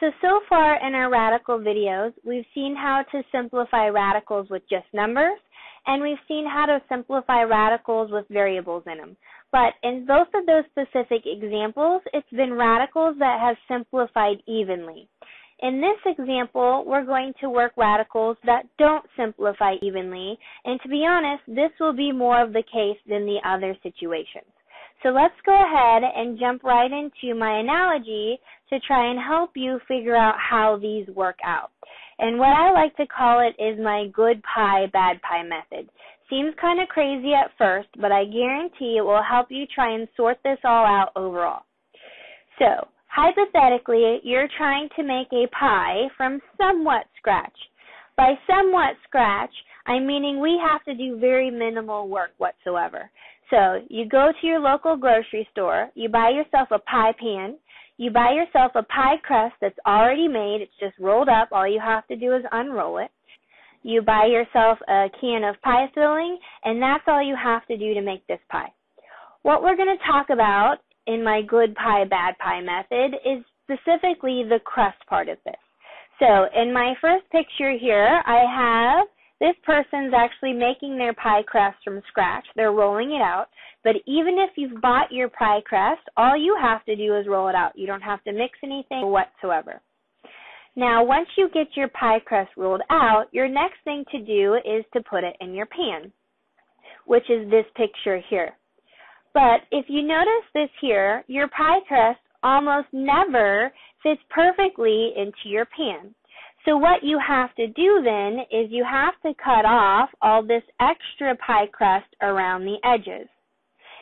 So, so far in our radical videos, we've seen how to simplify radicals with just numbers, and we've seen how to simplify radicals with variables in them. But in both of those specific examples, it's been radicals that have simplified evenly. In this example, we're going to work radicals that don't simplify evenly, and to be honest, this will be more of the case than the other situations. So let's go ahead and jump right into my analogy to try and help you figure out how these work out. And what I like to call it is my good pie, bad pie method. Seems kind of crazy at first, but I guarantee it will help you try and sort this all out overall. So, hypothetically, you're trying to make a pie from somewhat scratch. By somewhat scratch, I'm meaning we have to do very minimal work whatsoever. So you go to your local grocery store, you buy yourself a pie pan, you buy yourself a pie crust that's already made, it's just rolled up, all you have to do is unroll it. You buy yourself a can of pie filling, and that's all you have to do to make this pie. What we're going to talk about in my good pie, bad pie method is specifically the crust part of this. So in my first picture here, I have this person's actually making their pie crust from scratch. They're rolling it out. But even if you've bought your pie crust, all you have to do is roll it out. You don't have to mix anything whatsoever. Now, once you get your pie crust rolled out, your next thing to do is to put it in your pan, which is this picture here. But if you notice this here, your pie crust almost never fits perfectly into your pan. So what you have to do then is you have to cut off all this extra pie crust around the edges.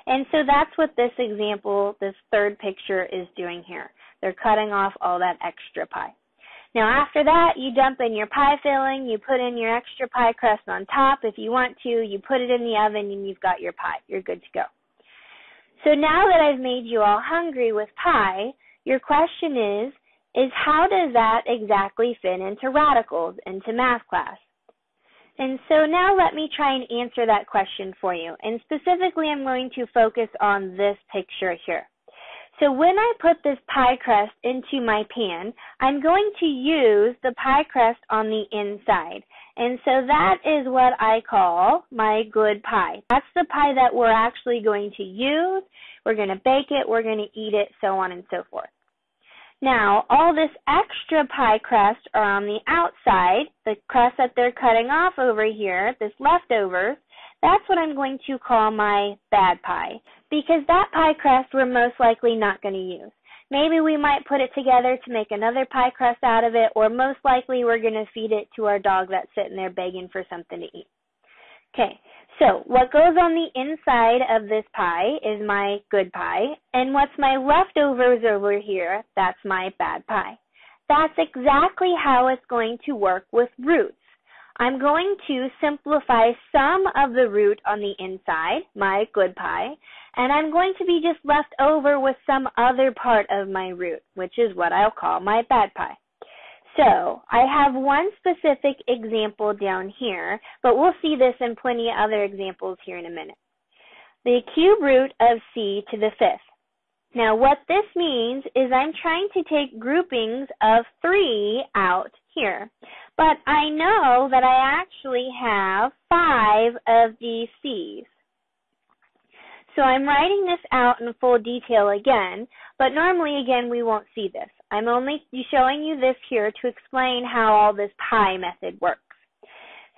And so that's what this example, this third picture is doing here. They're cutting off all that extra pie. Now after that, you dump in your pie filling, you put in your extra pie crust on top if you want to, you put it in the oven and you've got your pie. You're good to go. So now that I've made you all hungry with pie, your question is, is how does that exactly fit into radicals, into math class? And so now let me try and answer that question for you. And specifically, I'm going to focus on this picture here. So when I put this pie crust into my pan, I'm going to use the pie crust on the inside. And so that is what I call my good pie. That's the pie that we're actually going to use. We're going to bake it, we're going to eat it, so on and so forth. Now, all this extra pie crust are on the outside, the crust that they're cutting off over here, this leftovers, that's what I'm going to call my bad pie. Because that pie crust we're most likely not going to use. Maybe we might put it together to make another pie crust out of it, or most likely we're going to feed it to our dog that's sitting there begging for something to eat. Okay, so what goes on the inside of this pie is my good pie, and what's my leftovers over here, that's my bad pie. That's exactly how it's going to work with roots. I'm going to simplify some of the root on the inside, my good pie, and I'm going to be just left over with some other part of my root, which is what I'll call my bad pie. So I have one specific example down here, but we'll see this in plenty of other examples here in a minute. The cube root of c to the fifth. Now what this means is I'm trying to take groupings of 3 out here. But I know that I actually have 5 of these c's. So I'm writing this out in full detail again, but normally again we won't see this. I'm only showing you this here to explain how all this pie method works.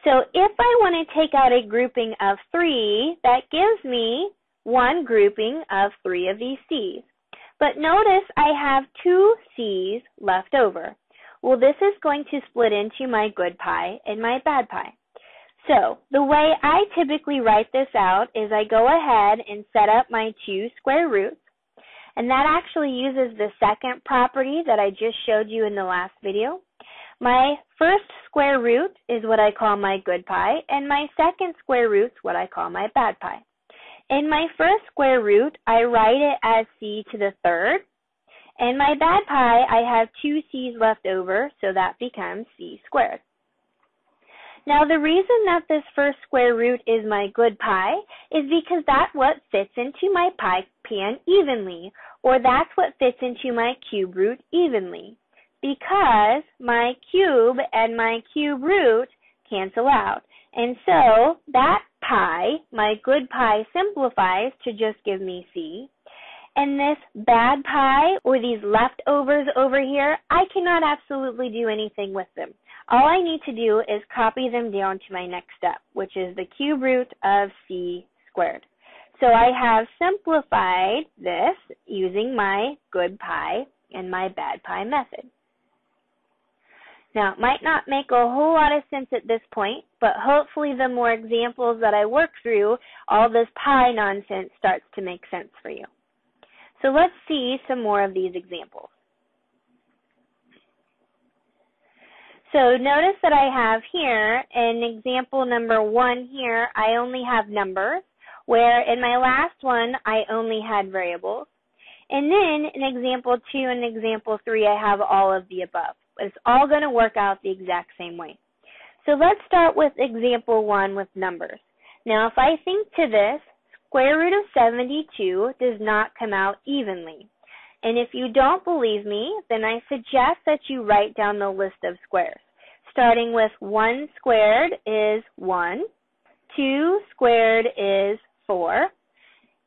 So if I want to take out a grouping of three, that gives me one grouping of three of these C's. But notice I have two C's left over. Well, this is going to split into my good pie and my bad pie. So the way I typically write this out is I go ahead and set up my two square roots. And that actually uses the second property that I just showed you in the last video. My first square root is what I call my good pie, and my second square root is what I call my bad pie. In my first square root, I write it as c to the third. And my bad pie, I have two c's left over, so that becomes c squared. Now the reason that this first square root is my good pie is because that's what fits into my pie pan evenly, or that's what fits into my cube root evenly. because my cube and my cube root cancel out. And so that pie, my good pie, simplifies to just give me c. And this bad pie, or these leftovers over here, I cannot absolutely do anything with them. All I need to do is copy them down to my next step, which is the cube root of c squared. So I have simplified this using my good pie and my bad pie method. Now, it might not make a whole lot of sense at this point, but hopefully the more examples that I work through, all this pie nonsense starts to make sense for you. So let's see some more of these examples. So notice that I have here in example number one here, I only have numbers, where in my last one, I only had variables. And then in example two and example three, I have all of the above. It's all going to work out the exact same way. So let's start with example one with numbers. Now, if I think to this, square root of 72 does not come out evenly. And if you don't believe me, then I suggest that you write down the list of squares. Starting with 1 squared is 1, 2 squared is 4,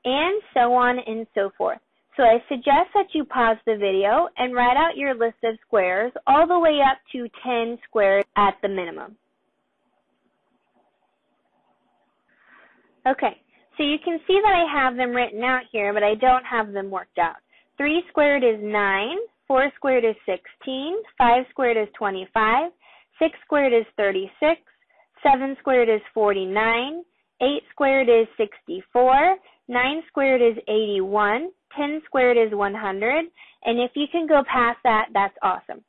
and so on and so forth. So I suggest that you pause the video and write out your list of squares all the way up to 10 squares at the minimum. Okay, so you can see that I have them written out here, but I don't have them worked out. 3 squared is 9, 4 squared is 16, 5 squared is 25, 6 squared is 36, 7 squared is 49, 8 squared is 64, 9 squared is 81, 10 squared is 100, and if you can go past that, that's awesome.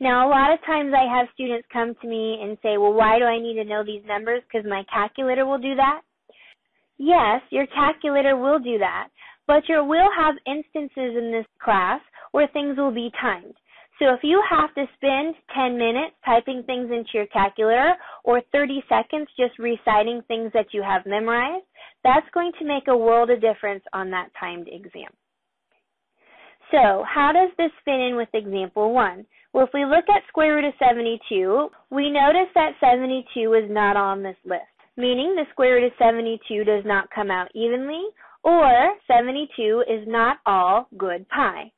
Now, a lot of times I have students come to me and say, well, why do I need to know these numbers? Because my calculator will do that. Yes, your calculator will do that, but you will have instances in this class where things will be timed. So if you have to spend 10 minutes typing things into your calculator or 30 seconds just reciting things that you have memorized, that's going to make a world of difference on that timed exam. So how does this fit in with example 1? Well, if we look at square root of 72, we notice that 72 is not on this list, meaning the square root of 72 does not come out evenly, or 72 is not all good pie.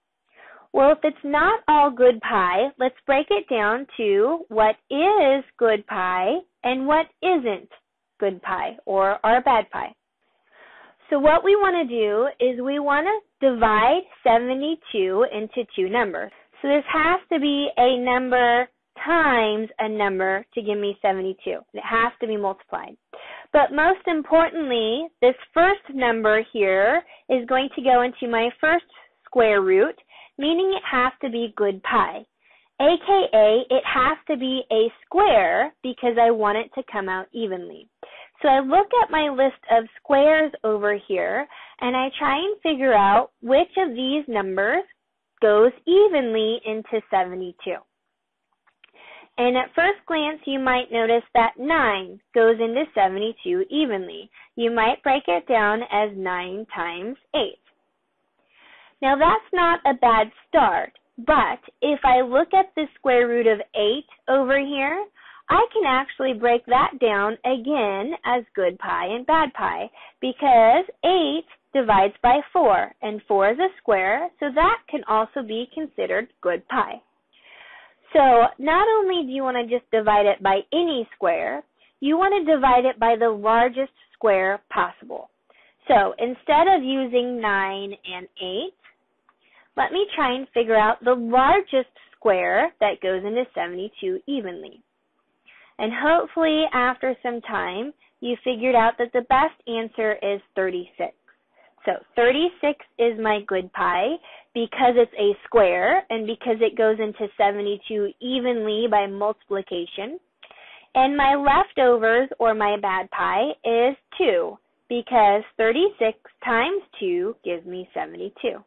Well, if it's not all good pie, let's break it down to what is good pie and what isn't good pie or our bad pie. So what we want to do is we want to divide 72 into two numbers. So this has to be a number times a number to give me 72. It has to be multiplied. But most importantly, this first number here is going to go into my first square root meaning it has to be good pie. AKA, it has to be a square because I want it to come out evenly. So I look at my list of squares over here and I try and figure out which of these numbers goes evenly into 72. And at first glance, you might notice that 9 goes into 72 evenly. You might break it down as 9 times 8. Now that's not a bad start, but if I look at the square root of 8 over here, I can actually break that down again as good pie and bad pie because 8 divides by 4 and 4 is a square, so that can also be considered good pie. So not only do you want to just divide it by any square, you want to divide it by the largest square possible. So instead of using 9 and 8, let me try and figure out the largest square that goes into 72 evenly. And hopefully after some time, you figured out that the best answer is 36. So 36 is my good pie because it's a square and because it goes into 72 evenly by multiplication. And my leftovers or my bad pie is 2 because 36 times 2 gives me 72.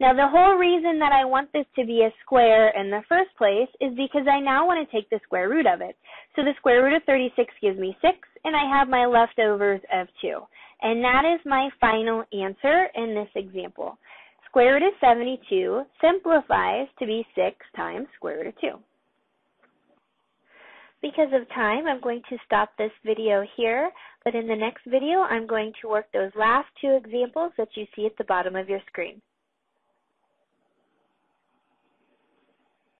Now the whole reason that I want this to be a square in the first place is because I now want to take the square root of it. So the square root of 36 gives me 6 and I have my leftovers of 2. And that is my final answer in this example. Square root of 72 simplifies to be 6 times square root of 2. Because of time, I'm going to stop this video here, but in the next video, I'm going to work those last two examples that you see at the bottom of your screen.